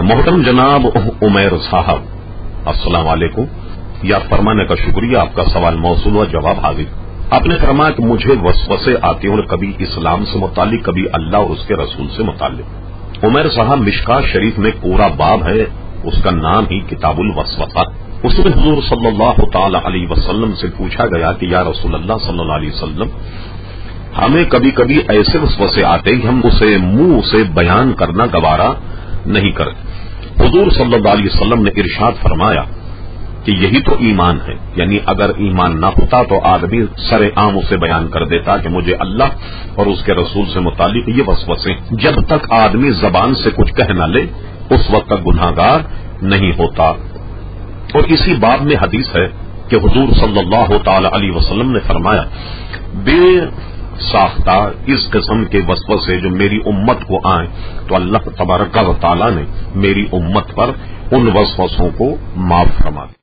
محترم جناب عمیر صاحب، السلام علیکم۔ یا فرمانے کا شکریہ، آپ کا سوال موصول و جواب حاضر۔ آپ نے فرمایا کہ مجھے وسوسے آتے ہیں اور کبھی اسلام سے متعلق، کبھی اللہ اور اس کے رسول سے متعلق۔ عمیر صاحب، مشکا شریف میں پورا باب ہے، اس کا نام ہی کتاب الوسوسہ۔ اس میں حضور صلی اللہ تعالی علیہ وسلم سے پوچھا گیا کہ یا رسول اللہ صلی اللہ علیہ وسلم، ہمیں کبھی کبھی ایسے وسوسے آتے کہ ہم اسے منہ سے بیان کرنا گوارا نہیں کرتے حضور صلی اللہ علیہ وسلم نے ارشاد فرمایا کہ یہی تو ایمان ہے۔ یعنی اگر ایمان نہ ہوتا تو آدمی سر عام اسے بیان کر دیتا کہ مجھے اللہ اور اس کے رسول سے متعلق یہ وسوسے۔ جب تک آدمی زبان سے کچھ کہہ نہ لے، اس وقت تک گناہ گار نہیں ہوتا۔ اور اسی بات میں حدیث ہے کہ حضور صلی اللہ تعالی علیہ وسلم نے فرمایا، بے ساختہ اس قسم کے وسوسے جو میری امت کو آئیں تو اللہ تبارک و تعالیٰ نے میری امت پر ان وسوسوں کو معاف فرما دیا۔